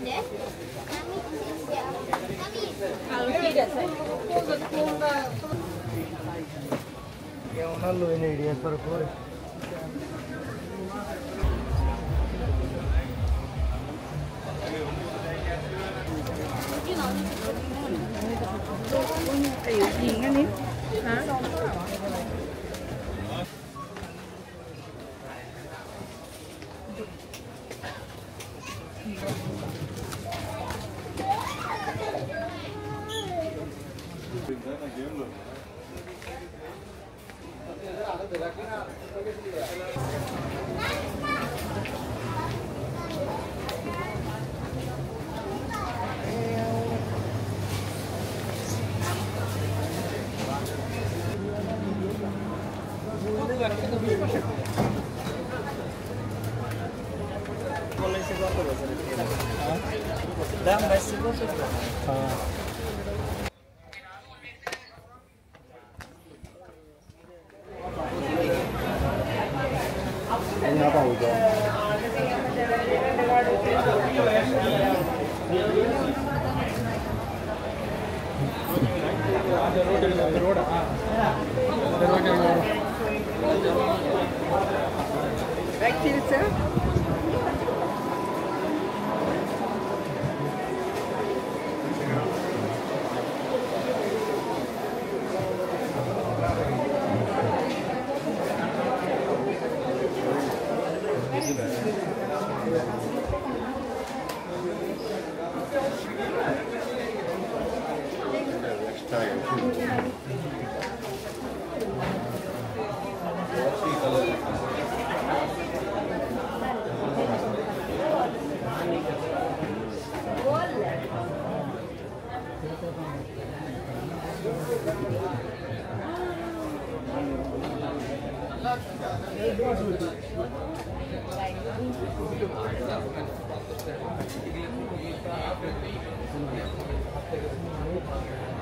네? ఏమన్నా loan idea Bình thế là kiếm được. 아. Back to the বেশি বলছে তো না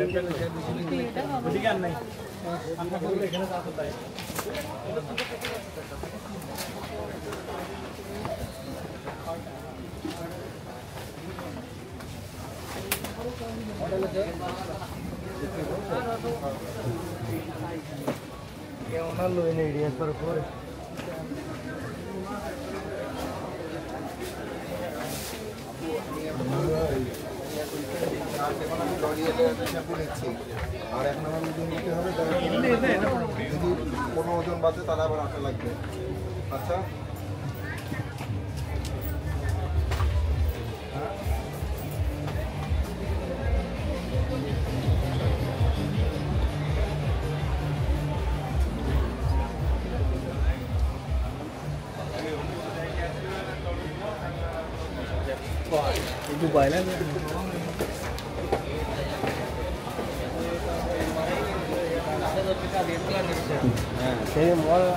ఏమన్నా ఐడియాస్ వరకు Thank you. আর এখন আমার ওজন নিতে হবে যদি কোনো ওজন বাদে তারা আবার আটা লাগবে আচ্ছা Dubai lah. Same wall.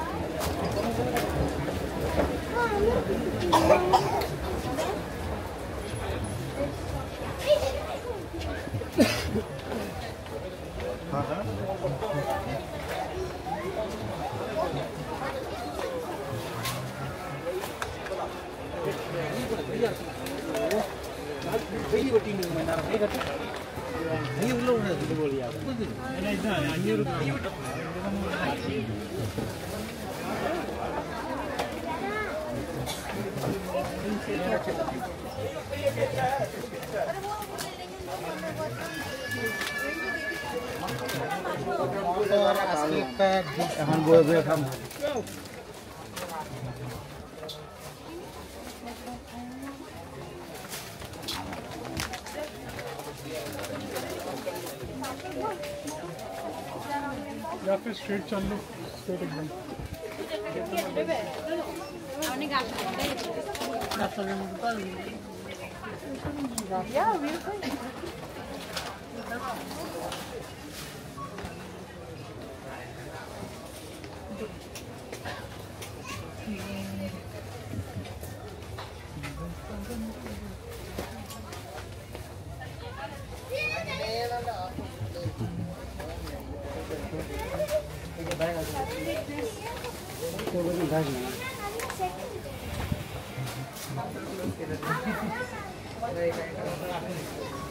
கையை உள்ளவங்க இது போலியா அஞ்சூறு এখন বয়ে বয়ে খাম या फिर स्ट्रेट चल लो स्ट्रेट एकदम Yeah, we're fine. não. Thank you.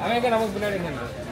அவன் நமக்கு பின்னாடி என்ன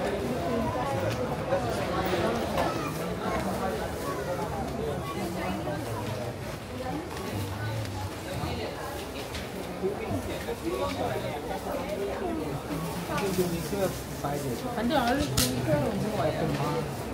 反正儿子一个人我也。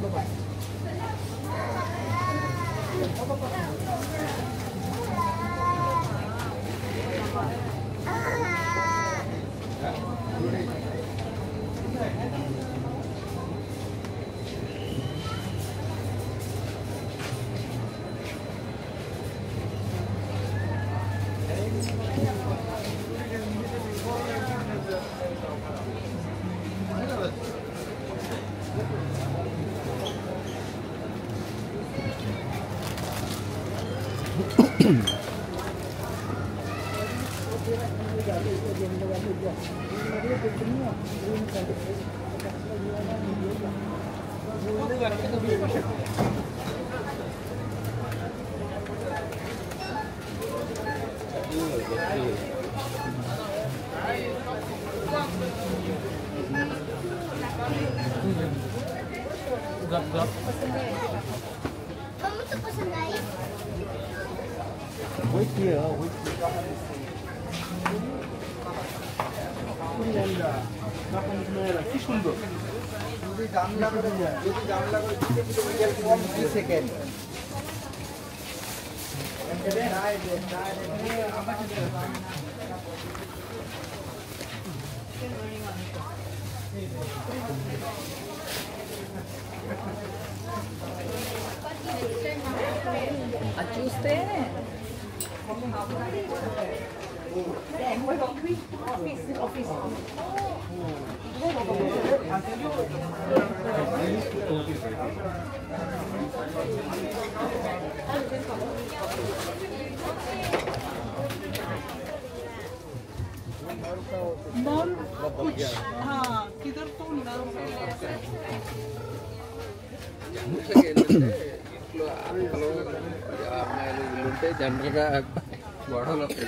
Bye-bye. 僕が来た時に。জানলা করে যদি জানলা করে দিতে দিতে কম দুই সেকেন্ড చూస్తే नॉन कुछ हाँ किधर तो नाम ఇంట్లో అక్కలు అమ్మాయిలు వీళ్ళు ఉంటే జనరల్గా గొడవలు వస్తాయి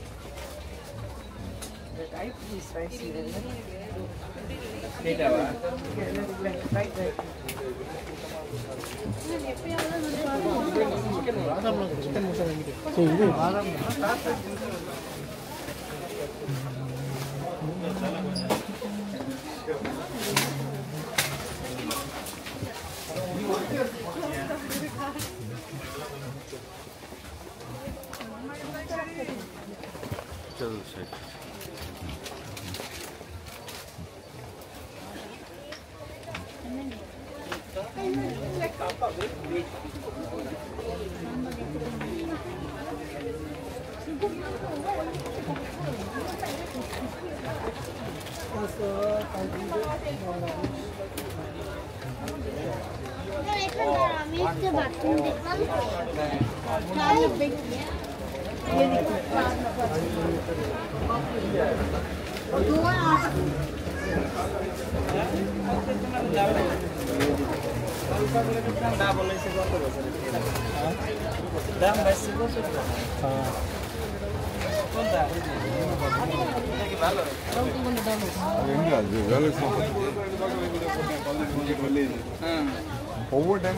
Two seconds. Ini kan darah, ini kebatin dekat. Kalau begini, ini kan darah. Dua orang. Overtime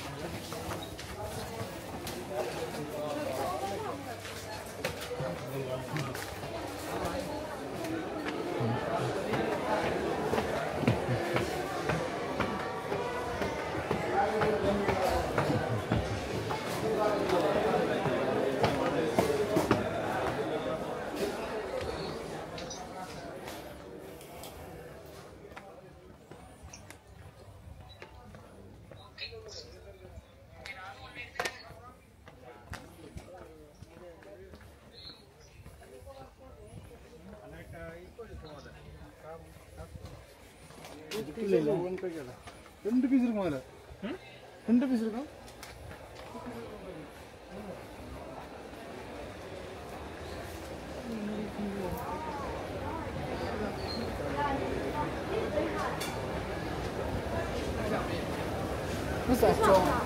கேட்கல ரெண்டு பீஸ் இருக்கும் அதில் ரெண்டு பீஸ் இருக்கும் 不是装。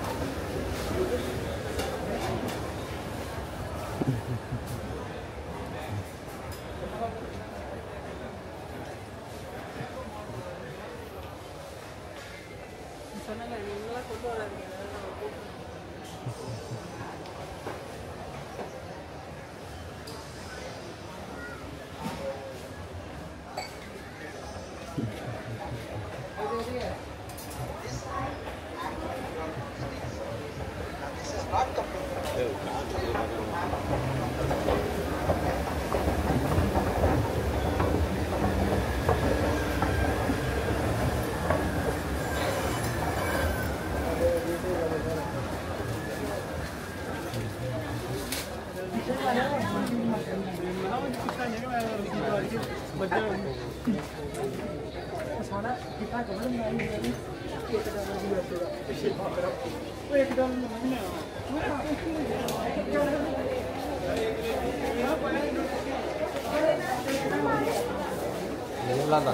Nah,